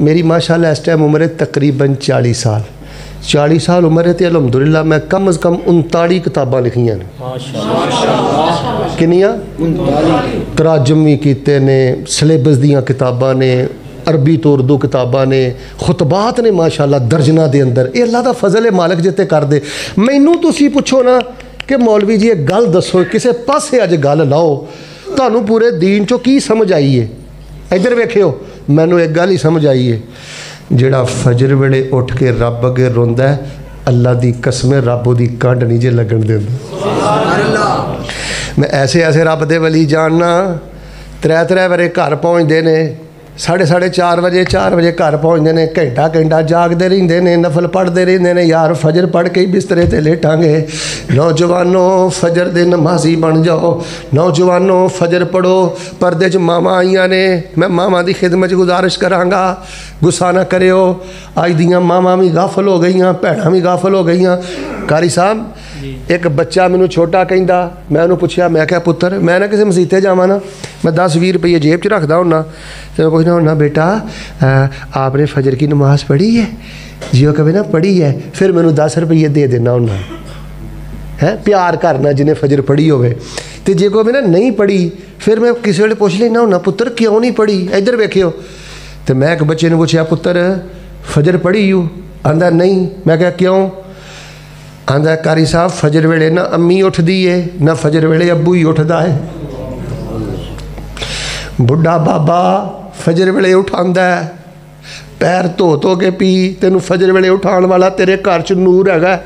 ਮੇਰੀ ਮਾਸ਼ਾਅੱਲਾ ਇਸ ਟਾਈਮ ਉਮਰ ਹੈ ਤਕਰੀਬਨ 40 ਸਾਲ। 40 ਸਾਲ ਉਮਰ ਹੈ ਤੇ ਅਲਹਮਦੁਲਿਲਾ ਮੈਂ ਕਮ ਅਜ਼ ਕਮ 39 ਕਿਤਾਬਾਂ ਲਿਖੀਆਂ ਨੇ। ਕਿੰਨੀਆਂ? 39 ਤਰਾਜਮ ਵੀ ਕੀਤੇ ਨੇ, ਸਿਲੇਬਸ ਦੀਆਂ ਕਿਤਾਬਾਂ ਨੇ, ਅਰਬੀ ਤੋਂ ਉਰਦੂ ਕਿਤਾਬਾਂ ਨੇ, ਖੁਤਬਾਤ ਨੇ ਮਾਸ਼ਾਅੱਲਾ ਦਰਜਨਾ ਦੇ ਅੰਦਰ। ਇਹ ਅੱਲਾ ਦਾ ਫਜ਼ਲ ਹੈ, ਮਾਲਕ ਜਿੱਤੇ ਕਰਦੇ ਮੈਨੂੰ ਤੁਸੀਂ ਪੁੱਛੋ ਨਾ ਕਿ ਮੌਲਵੀ ਜੀ ਇਹ ਗੱਲ ਦੱਸੋ, ਕਿਸੇ ਪਾਸੇ ਅੱਜ ਗੱਲ ਲਾਓ, ਤੁਹਾਨੂੰ ਪੂਰੇ ਦੀਨ ਚੋਂ ਕੀ ਸਮਝ ਆਈ ਏ? ਇੱਧਰ ਵੇਖਿਓ। ਮੈਨੂੰ ਇੱਕ ਗੱਲ ਹੀ ਸਮਝ ਆਈ ਏ ਜਿਹੜਾ ਫਜਰ ਵੇਲੇ ਉੱਠ ਕੇ ਰੱਬ ਅੱਗੇ ਰੋਂਦਾ ਹੈ, ਅੱਲਾ ਦੀ ਕਸਮ ਹੈ ਰੱਬ ਉਹਦੀ ਕੰਡ ਨਹੀਂ ਜੇ ਲੱਗਣ ਦਿੰਦਾ। ਮੈਂ ਐਸੇ ਐਸੇ ਰੱਬ ਦੇ ਵਲੀ ਜਾਣਨਾ ਤਰੇ ਤਰੇ ਵਰੇ ਘਰ ਪਹੁੰਚਦੇ ਨੇ ਸਾਢੇ ਸਾਢੇ 4 ਵਜੇ 4 ਵਜੇ ਘਰ ਪਹੁੰਚਦੇ ਨੇ, ਘੰਟਾ ਘੰਟਾ ਜਾਗਦੇ ਰਹਿੰਦੇ ਨੇ, ਨਫਲ ਪੜ੍ਹਦੇ ਰਹਿੰਦੇ ਨੇ, ਯਾਰ ਫਜਰ ਪੜ੍ਹ ਕੇ ਹੀ ਬਿਸਤਰੇ ਤੇ ਲੇਟਾਂਗੇ। ਨੌਜਵਾਨੋ ਫਜਰ ਦੇ ਨਮਾਜ਼ੀ ਬਣ ਜਾਓ, ਨੌਜਵਾਨੋ ਫਜਰ ਪੜੋ ਪਰਦੇ 'ਚ ਮਾਵਾਂ ਆਈਆਂ ਨੇ, ਮੈਂ ਮਾਵਾਂ ਦੀ ਖਿਦਮਤ 'ਚ ਗੁਜ਼ਾਰਿਸ਼ ਕਰਾਂਗਾ, ਗੁੱਸਾ ਨਾ ਕਰਿਓ। ਅੱਜ ਦੀਆਂ ਮਾਵਾਂ ਵੀ ਗਾਫਲ ਹੋ ਗਈਆਂ, ਭੈਣਾਂ ਵੀ ਗਾਫਲ ਹੋ ਗਈਆਂ। ਕਾਰੀ ਸਾਹਿਬ ਇੱਕ ਬੱਚਾ ਮੈਨੂੰ ਛੋਟਾ ਕਹਿੰਦਾ, ਮੈਂ ਉਹਨੂੰ ਪੁੱਛਿਆ, ਮੈਂ ਕਿਹਾ, ਪੁੱਤਰ, ਮੈਂ ਨਾ ਕਿਸੇ ਮਸੀਤੇ ਜਾਵਾਂ ਨਾ, ਮੈਂ 10 20 ਰੁਪਏ ਜੇਬ 'ਚ ਰੱਖਦਾ ਹੁੰਨਾ। ਤੇ ਮੈਂ ਪੁੱਛਦਾ ਹੁੰਨਾ ਬੇਟਾ ਆਪਨੇ ਫਜਰ ਕੀ ਨਮਾਜ਼ ਪੜ੍ਹੀ ਹੈ? ਜੀ ਉਹ ਕਹੇ ਨਾ, ਪੜ੍ਹੀ ਹੈ। ਫਿਰ ਮੈਨੂੰ 10 ਰੁਪਏ ਦੇ ਦੇਣਾ ਉਹਨਾਂ ਹੈ, ਪਿਆਰ ਕਰਨਾ ਜਿਹਨੇ ਫਜਰ ਪੜ੍ਹੀ ਹੋਵੇ। ਤੇ ਜੇ ਕੋਈ ਨਾ, ਨਹੀਂ ਪੜ੍ਹੀ, ਫਿਰ ਮੈਂ ਕਿਸੇ ਵੇਲੇ ਪੁੱਛ ਲੈਣਾ ਹੁੰਨਾ ਪੁੱਤਰ, ਕਿਉਂ ਨਹੀਂ ਪੜ੍ਹੀ? ਇੱਧਰ ਵੇਖਿਓ। ਤੇ ਮੈਂ ਇੱਕ ਬੱਚੇ ਨੂੰ ਪੁੱਛਿਆ, ਪੁੱਤਰ, ਫਜਰ ਪੜ੍ਹੀ ਯੂ? ਆਂਦਾ, ਨਹੀਂ। ਮੈਂ ਕਿਹਾ, ਕਿਉਂ? ਆਂਦਾ, ਕਾਰੀ ਸਾਹਿਬ, ਫਜਰ ਵੇਲੇ ਨਾ ਅੰਮੀ ਉੱਠਦੀ ਏ, ਨਾ ਫਜਰ ਵੇਲੇ ਅੱਬੂ ਹੀ ਉੱਠਦਾ ਏ। ਬੁੱਢਾ ਬਾਬਾ ਫਜਰ ਵੇਲੇ ਉਠਾਉਂਦਾ ਪੈਰ ਧੋ ਧੋ ਕੇ ਪੀ, ਤੈਨੂੰ ਫਜਰ ਵੇਲੇ ਉਠਾਉਣ ਵਾਲਾ ਤੇਰੇ ਘਰ 'ਚ ਨੂਰ ਹੈਗਾ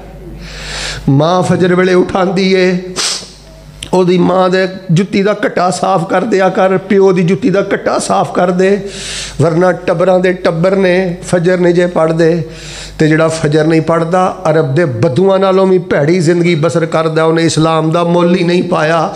ਮਾਂ ਫਜਰ ਵੇਲੇ ਉਠਾਉਂਦੀ ਏ। ਉਹਦੀ ਮਾਂ ਦੇ ਜੁੱਤੀ ਦਾ ਘੱਟਾ ਸਾਫ਼ ਕਰ ਦਿਆ ਕਰ, ਪਿਓ ਦੀ ਜੁੱਤੀ ਦਾ ਘੱਟਾ ਸਾਫ਼ ਕਰ ਦੇ। ਵਰਨਾ ਟੱਬਰਾਂ ਦੇ ਟੱਬਰ ਨੇ ਫਜਰ ਨਹੀਂ ਜੇ ਪੜਦੇ ਤੇ ਜਿਹੜਾ ਫਜਰ ਨਹੀਂ ਪੜਦਾ ਅਰਬ ਦੇ ਬਦੂਆਂ ਨਾਲੋਂ ਵੀ ਭੈੜੀ ਜ਼ਿੰਦਗੀ ਬਸਰ ਕਰਦਾ, ਉਹਨੇ ਇਸਲਾਮ ਦਾ ਮੁੱਲ ਹੀ ਨਹੀਂ ਪਾਇਆ।